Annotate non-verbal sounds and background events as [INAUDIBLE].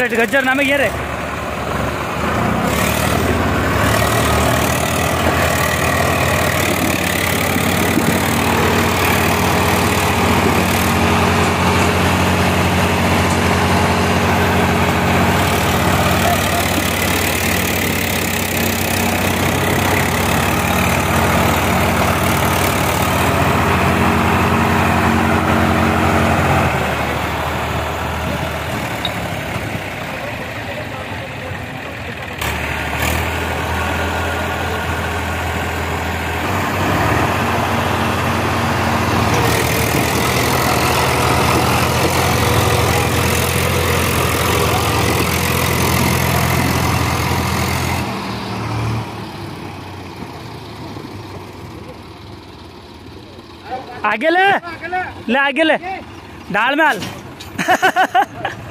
गज्जर नामे ये रे। आगे ले। ले आगे ले। डाल में [LAUGHS]